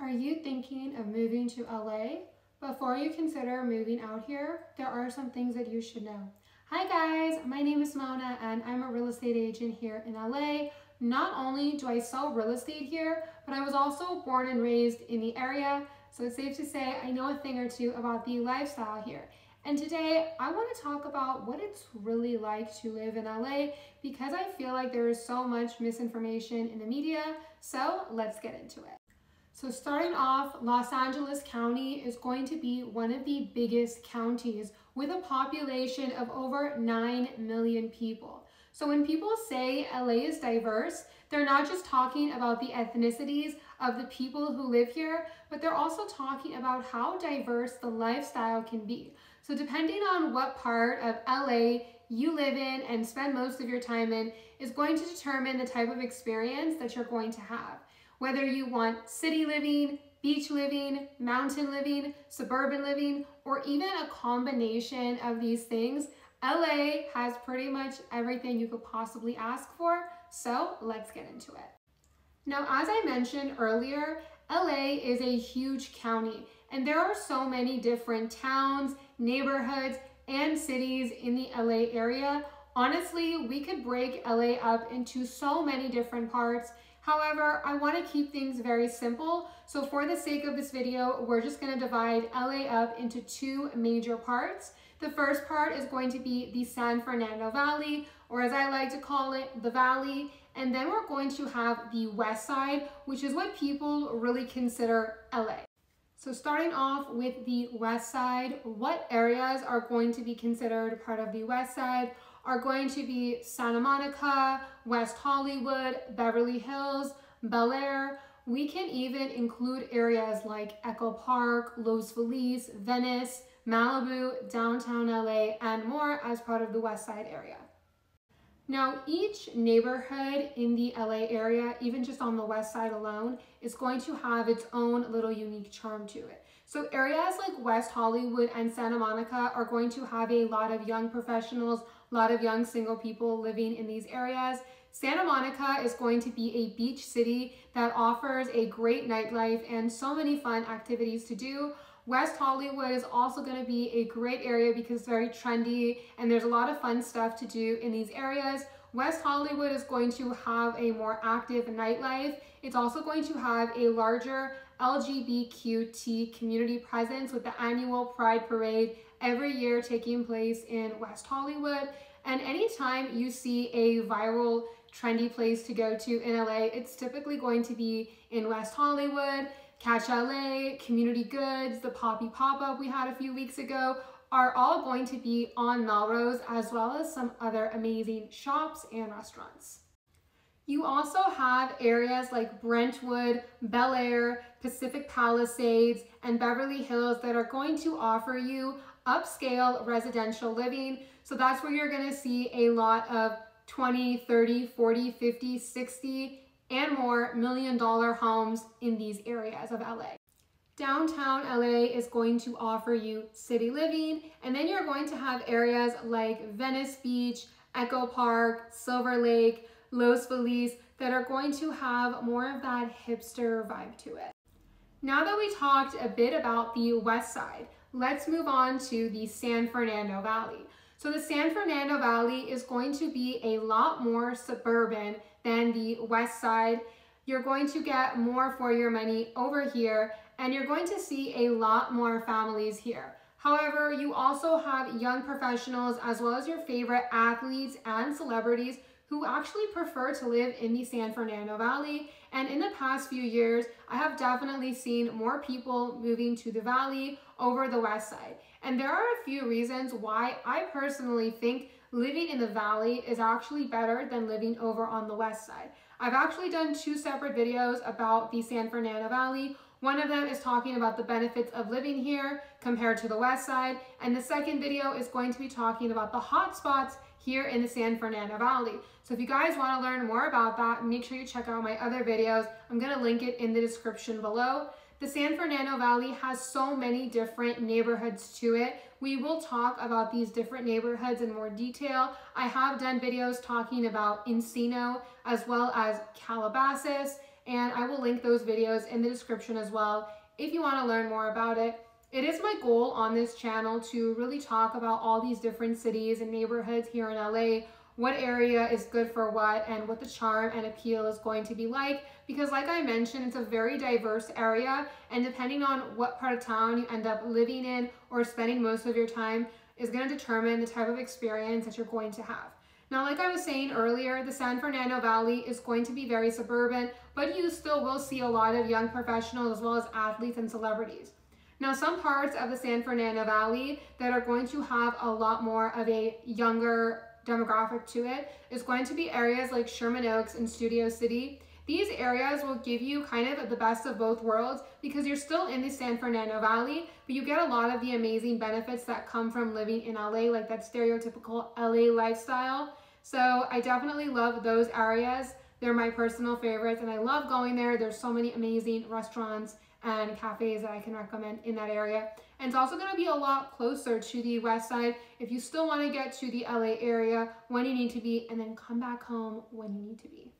Are you thinking of moving to LA? Before you consider moving out here, there are some things that you should know. Hi guys, my name is Mona and I'm a real estate agent here in LA. Not only do I sell real estate here, but I was also born and raised in the area, so it's safe to say I know a thing or two about the lifestyle here. And today I want to talk about what it's really like to live in LA because I feel like there is so much misinformation in the media. So let's get into it. So starting off, Los Angeles County is going to be one of the biggest counties with a population of over 9 million people. So when people say LA is diverse, they're not just talking about the ethnicities of the people who live here, but they're also talking about how diverse the lifestyle can be. So depending on what part of LA you live in and spend most of your time in is going to determine the type of experience that you're going to have. Whether you want city living, beach living, mountain living, suburban living, or even a combination of these things, LA has pretty much everything you could possibly ask for, so let's get into it. Now, as I mentioned earlier, LA is a huge county, and there are so many different towns, neighborhoods, and cities in the LA area. Honestly, we could break LA up into so many different parts However, I want to keep things very simple. So for the sake of this video, we're just going to divide LA up into two major parts. The first part is going to be the San Fernando Valley, or as I like to call it, the Valley. And then we're going to have the West Side, which is what people really consider LA. So starting off with the West Side, what areas are going to be considered part of the West Side? Are going to be Santa Monica, West Hollywood, Beverly Hills, Bel Air. We can even include areas like Echo Park, Los Feliz, Venice, Malibu, downtown LA, and more as part of the West Side area. Now, each neighborhood in the LA area, even just on the west side alone, is going to have its own little unique charm to it. So areas like West Hollywood and Santa Monica are going to have a lot of young professionals, a lot of young single people living in these areas. Santa Monica is going to be a beach city that offers a great nightlife and so many fun activities to do. West Hollywood is also going to be a great area because it's very trendy and there's a lot of fun stuff to do in these areas. West Hollywood is going to have a more active nightlife. It's also going to have a larger LGBTQ community presence with the annual Pride Parade every year taking place in West Hollywood. And anytime you see a viral trendy place to go to in LA, it's typically going to be in West Hollywood, Catch LA, Community Goods, the Poppy Pop-Up we had a few weeks ago, are all going to be on Melrose as well as some other amazing shops and restaurants. You also have areas like Brentwood, Bel Air, Pacific Palisades, and Beverly Hills that are going to offer you upscale residential living. So that's where you're gonna see a lot of 20, 30, 40, 50, 60, and more million dollar homes in these areas of LA. Downtown LA is going to offer you city living, and then you're going to have areas like Venice Beach, Echo Park, Silver Lake, Los Feliz that are going to have more of that hipster vibe to it. Now that we talked a bit about the west side, let's move on to the San Fernando Valley. So the San Fernando Valley is going to be a lot more suburban than the west side. You're going to get more for your money over here and you're going to see a lot more families here. However, you also have young professionals as well as your favorite athletes and celebrities who actually prefer to live in the San Fernando Valley. And in the past few years, I have definitely seen more people moving to the valley over the west side. And there are a few reasons why I personally think living in the valley is actually better than living over on the west side. I've actually done two separate videos about the San Fernando Valley. One of them is talking about the benefits of living here compared to the west side. And the second video is going to be talking about the hot spots here in the San Fernando Valley. So if you guys want to learn more about that, make sure you check out my other videos. I'm to link it in the description below. The San Fernando Valley has so many different neighborhoods to it. We will talk about these different neighborhoods in more detail. I have done videos talking about Encino as well as Calabasas and I will link those videos in the description as well if you want to learn more about it. It is my goal on this channel to really talk about all these different cities and neighborhoods here in LA, what area is good for what, and what the charm and appeal is going to be like. Because like I mentioned, it's a very diverse area, and depending on what part of town you end up living in or spending most of your time is going to determine the type of experience that you're going to have. Now, like I was saying earlier, the San Fernando Valley is going to be very suburban, but you still will see a lot of young professionals as well as athletes and celebrities. Now, some parts of the San Fernando Valley that are going to have a lot more of a younger demographic to it is going to be areas like Sherman Oaks and Studio City. These areas will give you kind of the best of both worlds because you're still in the San Fernando Valley, but you get a lot of the amazing benefits that come from living in LA, like that stereotypical LA lifestyle. So I definitely love those areas. They're my personal favorites and I love going there. There's so many amazing restaurants and cafes that I can recommend in that area. And it's also going to be a lot closer to the west side if you still want to get to the LA area when you need to be and then come back home when you need to be.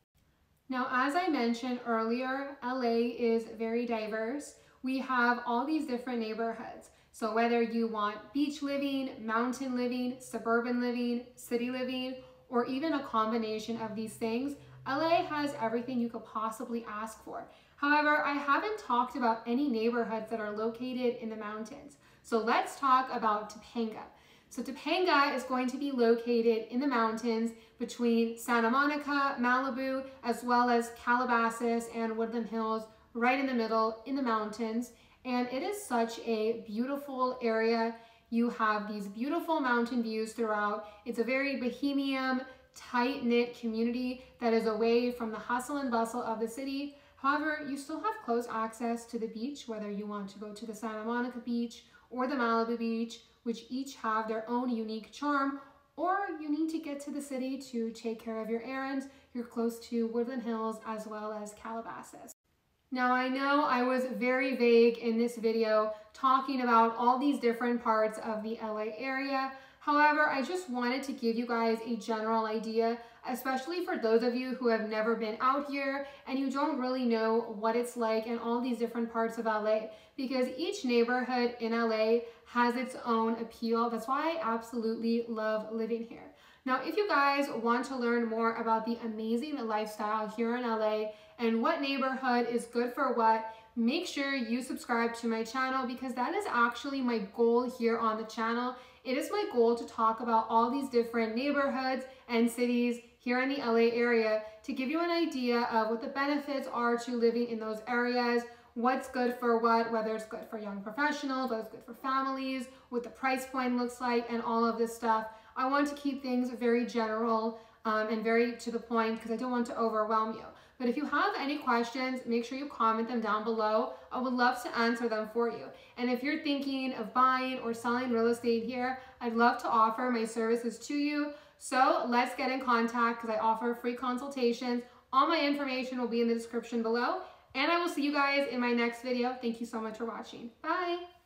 Now, as I mentioned earlier, LA is very diverse. We have all these different neighborhoods. So whether you want beach living, mountain living, suburban living, city living, or even a combination of these things, LA has everything you could possibly ask for. However, I haven't talked about any neighborhoods that are located in the mountains. So let's talk about Topanga. So Topanga is going to be located in the mountains between Santa Monica, Malibu, as well as Calabasas and Woodland Hills, right in the middle in the mountains. And it is such a beautiful area. You have these beautiful mountain views throughout. It's a very bohemian, tight-knit community that is away from the hustle and bustle of the city. However, you still have close access to the beach, whether you want to go to the Santa Monica beach or the Malibu beach, which each have their own unique charm, or you need to get to the city to take care of your errands. You're close to Woodland Hills as well as Calabasas. Now I know I was very vague in this video talking about all these different parts of the LA area. However, I just wanted to give you guys a general idea, especially for those of you who have never been out here and you don't really know what it's like in all these different parts of LA because each neighborhood in LA has its own appeal. That's why I absolutely love living here. Now, if you guys want to learn more about the amazing lifestyle here in LA and what neighborhood is good for what, make sure you subscribe to my channel because that is actually my goal here on the channel it is my goal to talk about all these different neighborhoods and cities here in the LA area to give you an idea of what the benefits are to living in those areas, what's good for what, whether it's good for young professionals, whether it's good for families, what the price point looks like, and all of this stuff. I want to keep things very general um, and very to the point because I don't want to overwhelm you. But if you have any questions, make sure you comment them down below. I would love to answer them for you. And if you're thinking of buying or selling real estate here, I'd love to offer my services to you. So let's get in contact because I offer free consultations. All my information will be in the description below. And I will see you guys in my next video. Thank you so much for watching. Bye.